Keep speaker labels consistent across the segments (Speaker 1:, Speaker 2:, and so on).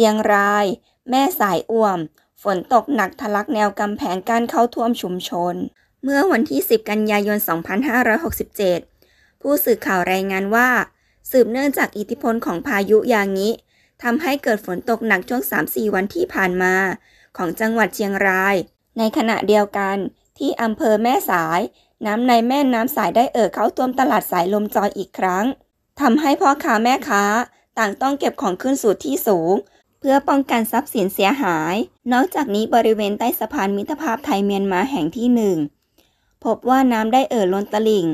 Speaker 1: ชียงราย แม่สายอ่วม ฝนตกหนักทะลักแนวกำแพงกั้นเข้าท่วมชุมชน เมื่อวันที่ 10 กันยายน 2567 ผู้สื่อข่าวรายงานว่า สืบเนื่องจากอิทธิพลของพายุยางิทำให้เกิดฝนตกหนักช่วง 3-4 วันที่ผ่านมา ของจังหวัดเชียงราย ในขณะเดียวกันที่อำเภอแม่สาย น้ำในแม่น้ำสายได้เอ่อเข้าท่วมตลาดสายลมจอยอีกครั้งทำให้พ่อค้าแม่ค้าต่างต้องเก็บของขึ้นสู่ที่สูง เพื่อป้องกันทรัพย์สินเสียหาย นอกจากนี้บริเวณใต้สะพานมิตรภาพไทยเมียนมาแห่งที่หนึ่งพบว่าน้ำได้เอ่อล้นตลิ่ง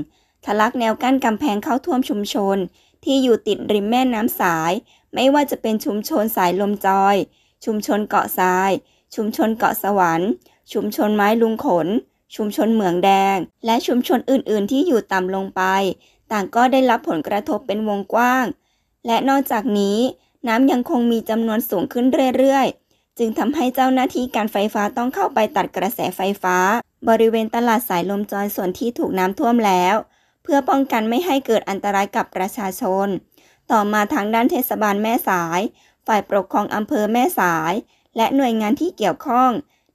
Speaker 1: ทะลักแนวกั้นกำแพงเข้าท่วมชุมชน ที่อยู่ติดริมแม่น้ำสาย ไม่ว่าจะเป็นชุมชนสายลมจอย ชุมชนเกาะทราย ชุมชนเกาะสวรรค์ ชุมชนไม้ลุงขน ชุมชนเหมืองแดง และชุมชนอื่น ๆ ที่อยู่ต่ำลงไป ต่างก็ได้รับผลกระทบเป็นวงกว้าง และนอกจากนี้ น้ำยังคงมีจำนวนสูงขึ้นเรื่อยๆ จึงทำให้เจ้าหน้าที่การไฟฟ้าต้องเข้าไปตัดกระแสไฟฟ้า บริเวณตลาดสายลมจอยส่วนที่ถูกน้ำท่วมแล้ว เพื่อป้องกันไม่ให้เกิดอันตรายกับประชาชน ต่อมาทางด้านเทศบาลแม่สาย ฝ่ายปกครองอำเภอแม่สาย และหน่วยงานที่เกี่ยวข้อง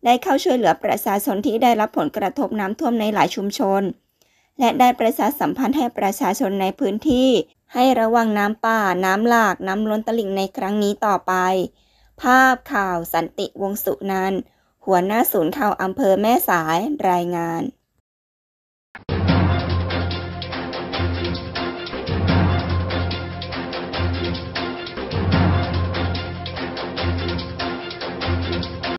Speaker 1: ได้เข้าช่วยเหลือประชาชนที่ได้รับผลกระทบน้ำท่วมในหลายชุมชนและได้ประชาสัมพันธ์ให้ประชาชนในพื้นที่ ให้ระวังน้ำป่า น้ำหลาก น้ำล้นตลิ่งในครั้งนี้ต่อไป ภาพข่าวสันติวงสุนันหัวหน้าศูนย์ข่าวอำเภอแม่สายรายงาน